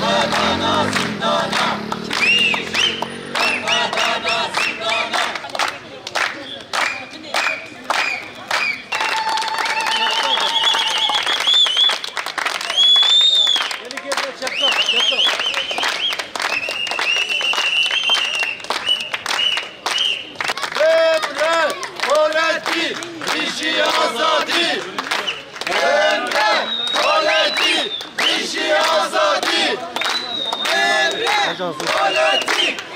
Mama. 안 녕.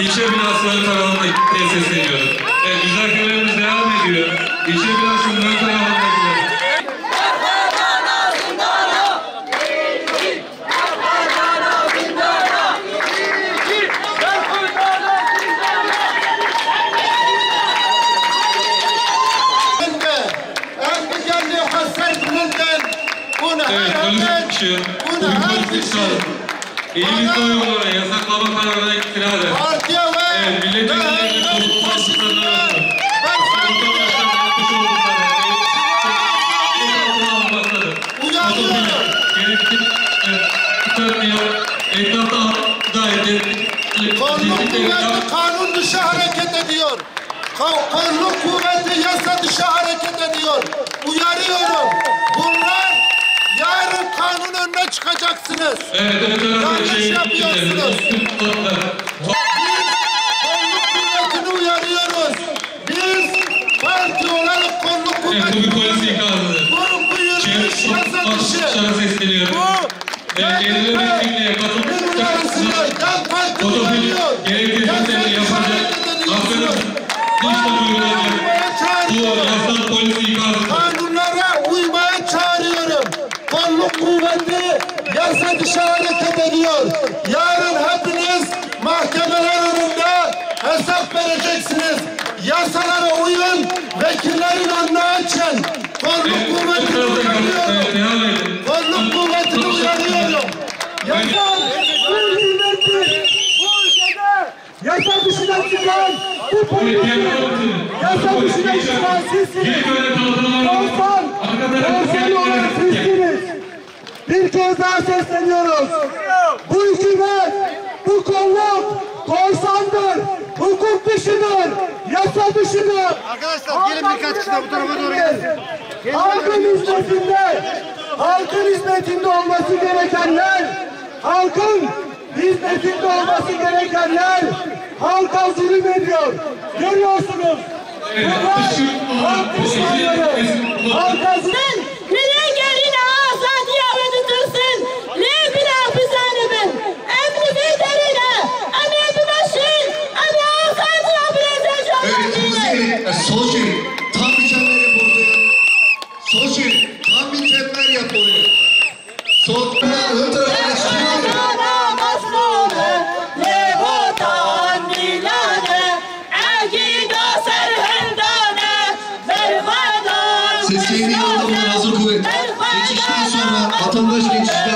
İlçe binasının kanalında sesleniyorum. Evet müzakerelerimiz devam ediyor. İlçe binasının ön bunu Evet polis herhalde çıkışı. bunu Bugün Elimizde uygulara yasaklama kararına itiraz et. partiye ve Evet milletvekillerinin toplum başkanları arasında. Toplum başkanı yapmış oldukları eğitim almaktadır. Uyarıyorum. Gerekli tutarmıyor. Etrafta da edildi. Kolluk kuvveti kanun dışı hareket ediyor. Ko- Kolluk kuvveti yasa dışı hareket ediyor. Uyarıyorum. Bunlar yarın kanun önüne çıkacaksınız. Evet. Yanlış Şey, yapıyorsunuz. Üst notlar. Kolluk kuvvetini uyarıyoruz. Biz parti olarak kolluk Evet, bu bir kuvveti polis ikazıdır. bu, bu yürüyüş yasa dışı. Bu Evet, yerine vekilliğe katılmış bir uyarısını yan parti ediyor. Yarın hepiniz mahkemeler önünde hesap vereceksiniz. Yasalara uyun, vekillerin önünü açın. Kolluk kuvvetini uyarıyorum. Kolluk kuvvetini uyarıyorum. Yasa Bu hükümeti bu ülkede yasa dışına çıkan bu polisi yasa dışına çıkan sizsiniz. Korsan, korsan olan sizsiniz. Bir kez daha sesleniyoruz. Bu hükümet, bu kolluk korsandır, hukuk dışıdır, yasa dışıdır. Arkadaşlar gelin birkaç kişi de bu tarafa doğru gelin. Halkın hizmetinde, halkın hizmetinde olması gerekenler, halkın hizmetinde olması gerekenler halka zulüm ediyor. Görüyorsunuz. Bunlar halk düşmanları. Halka zulüm. Sevgili Allah'ın hazır kuvvet. Geçişten sonra vatandaş geçişten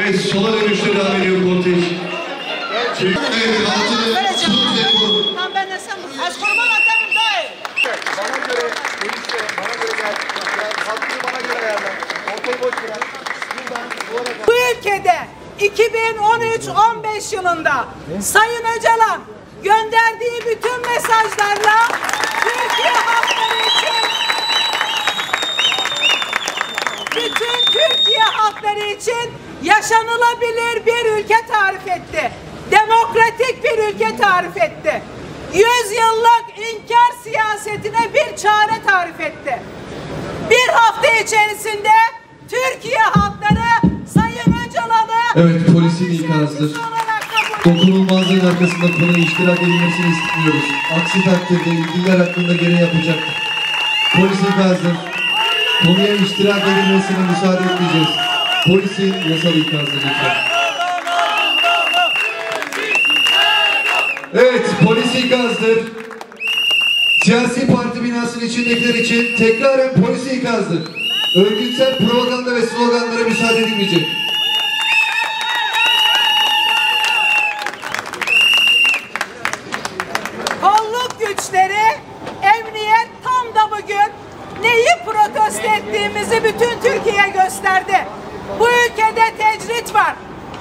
Evet sola dönüşte devam ediyor kortej. Evet altılı tut ve kur. Az kurban atarım dayı. Bana göre polise, bana göre gel. Yani hakkını bana göre ayarla. Ortayı boş bırak. Bu ülkede 2013-15 yılında Sayın Öcalan gönderdiği bütün mesajlarla Türkiye halkları için bütün Türkiye halkları için yaşanılabilir bir ülke tarif etti. Demokratik bir ülke tarif etti. Yüzyıllık inkar siyasetine bir çare tarif etti. Bir hafta içerisinde Türkiye halkları Sayın Öcalan'ı Evet, polisin ikazıdır. Dokunulmazlığın arkasında konuya iştirak edilmesini istiyoruz. Aksi takdirde ilgililer hakkında gene yapacak. Polis ikazdır. Konuya iştirak edilmesine müsaade etmeyeceğiz. Polisin yasal ikazdır lütfen. Evet, polis ikazdır. Siyasi parti binasının içindekiler için tekraren polis ikazdır. Örgütsel propaganda ve sloganlara müsaade edilmeyecek. Ülkede tecrit var.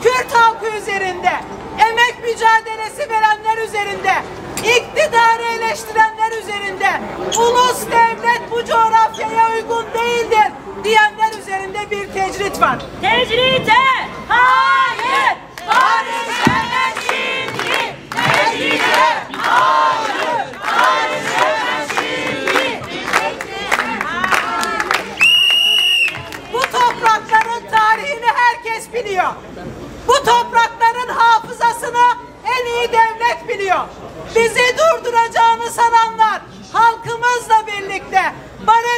Kürt halkı üzerinde, emek mücadelesi verenler üzerinde, iktidarı eleştirenler üzerinde, ulus devlet bu coğrafyaya uygun değildir diyenler üzerinde bir tecrit var. Tecrite hayır, barış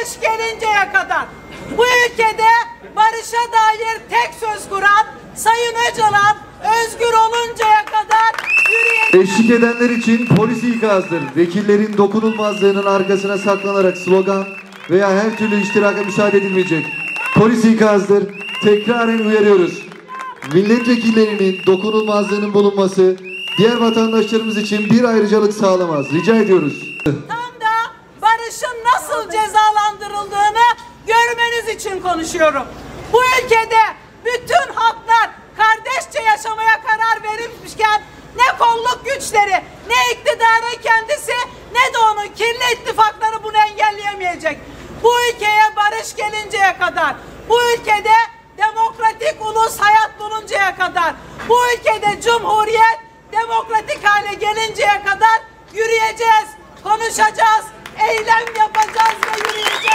barış gelinceye kadar bu ülkede barışa dair tek söz kuran Sayın Öcalan özgür oluncaya kadar yürüyecek. Eşlik edenler için polis ikazdır. Vekillerin dokunulmazlığının arkasına saklanarak slogan veya her türlü iştiraka müsaade edilmeyecek. Polis ikazdır. Tekraren uyarıyoruz. Milletvekillerinin dokunulmazlığının bulunması diğer vatandaşlarımız için bir ayrıcalık sağlamaz. Rica ediyoruz. Tam için konuşuyorum. Bu ülkede bütün halklar kardeşçe yaşamaya karar verilmişken ne kolluk güçleri, ne iktidarın kendisi, ne de onun kirli ittifakları bunu engelleyemeyecek. Bu ülkeye barış gelinceye kadar, bu ülkede demokratik ulus hayat buluncaya kadar, bu ülkede cumhuriyet demokratik hale gelinceye kadar yürüyeceğiz, konuşacağız, eylem yapacağız ve yürüyeceğiz.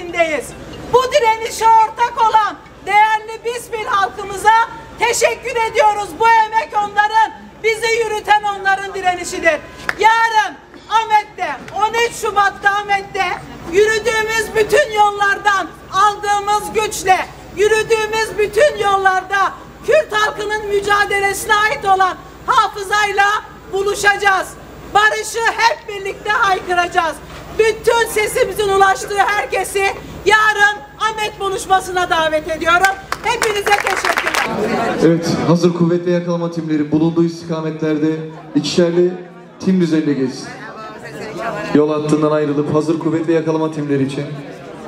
Başkentindeyiz. Bu direnişe ortak olan değerli Bismil halkımıza teşekkür ediyoruz. Bu emek onların, bizi yürüten onların direnişidir. Yarın Ahmet'te, 13 Şubat'ta Ahmet'te yürüdüğümüz bütün yollardan aldığımız güçle, yürüdüğümüz bütün yollarda Kürt halkının mücadelesine ait olan hafızayla buluşacağız. Barışı hep birlikte haykıracağız. Bütün sesimizin ulaştığı herkesi yarın Ahmet buluşmasına davet ediyorum. Hepinize teşekkürler. Evet, hazır kuvvet ve yakalama timleri bulunduğu istikametlerde ikişerli tim düzenine geçsin. Yol hattından ayrılıp hazır kuvvet ve yakalama timleri için